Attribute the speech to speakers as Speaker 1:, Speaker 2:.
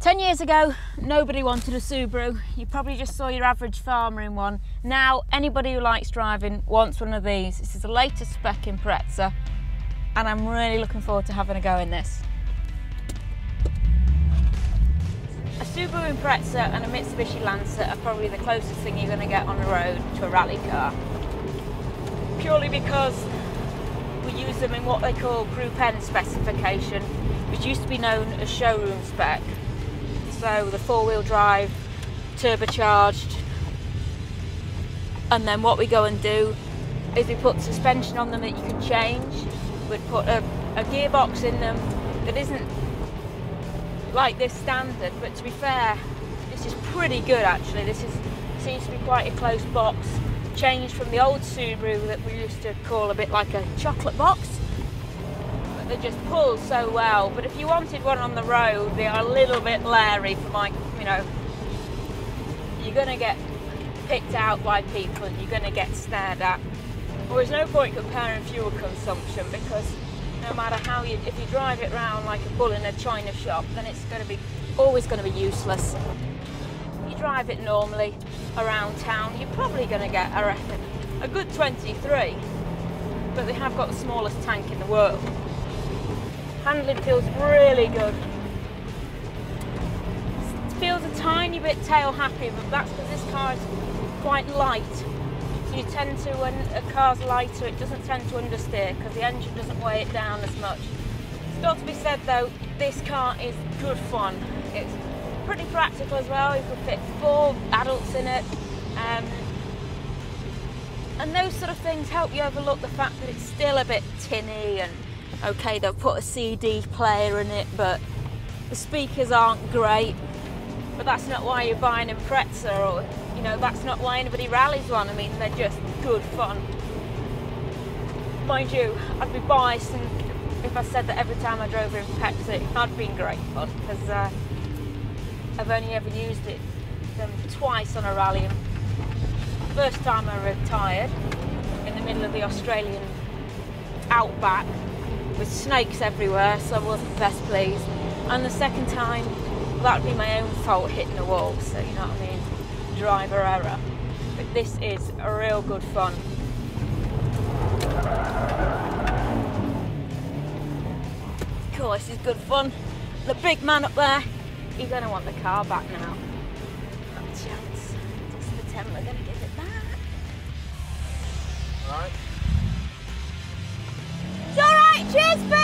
Speaker 1: 10 years ago, nobody wanted a Subaru. You probably just saw your average farmer in one. Now, anybody who likes driving wants one of these. This is the latest spec Impreza, and I'm really looking forward to having a go in this. A Subaru Impreza and a Mitsubishi Lancer are probably the closest thing you're going to get on the road to a rally car. Purely because we use them in what they call Group N specification, which used to be known as showroom spec. So the four-wheel drive, turbocharged, and then what we go and do is we put suspension on them that you can change. We'd put a, a gearbox in them that isn't like this standard, but to be fair, this is pretty good actually. This is seems to be quite a close box, changed from the old Subaru that we used to call a bit like a chocolate box they just pull so well. But if you wanted one on the road, they are a little bit leery for my, you know, you're going to get picked out by people and you're going to get stared at. Well, there's no point comparing fuel consumption because no matter how you, if you drive it around like a bull in a china shop, then it's going to be always going to be useless. You drive it normally around town, you're probably going to get, I reckon, a good 23. But they have got the smallest tank in the world. Handling feels really good. It feels a tiny bit tail happy, but that's because this car is quite light. You tend to, when a car's lighter, it doesn't tend to understeer because the engine doesn't weigh it down as much. It's got to be said though, this car is good fun. It's pretty practical as well. You can fit four adults in it. Um, and those sort of things help you overlook the fact that it's still a bit tinny and okay they've put a CD player in it but the speakers aren't great. But that's not why you're buying a Impreza or you know that's not why anybody rallies one. I mean they're just good fun. Mind you I'd be biased if I said that every time I drove in Impreza I'd been great fun because uh, I've only ever used it them twice on a rally. First time I retired in the middle of the Australian outback with snakes everywhere, so I wasn't best pleased. And the second time, that would be my own fault hitting the wall, so you know what I mean? Driver error. But this is a real good fun. Cool, this is good fun. The big man up there, he's gonna want the car back now. Not a chance. Just pretend we're gonna give it back. Cheers!